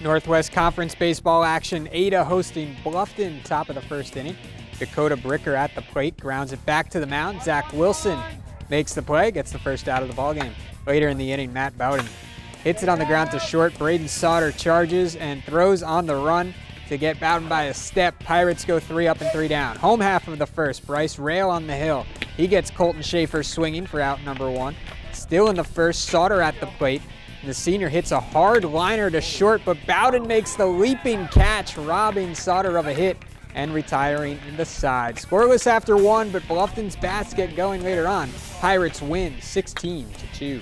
Northwest Conference baseball action. Ada hosting Bluffton, top of the first inning. Dakota Bricker at the plate, grounds it back to the mound. Zach Wilson makes the play, gets the first out of the ballgame. Later in the inning, Matt Bowden hits it on the ground to short. Braden Sauter charges and throws on the run to get Bowden by a step. Pirates go three up and three down. Home half of the first, Bryce Rail on the hill. He gets Colton Schaefer swinging for out number one. Still in the first, Sauter at the plate. The senior hits a hard liner to short, but Bowden makes the leaping catch, robbing Sauter of a hit and retiring in the side. Scoreless after one, but Bluffton's bats get going later on. Pirates win 16 to 2.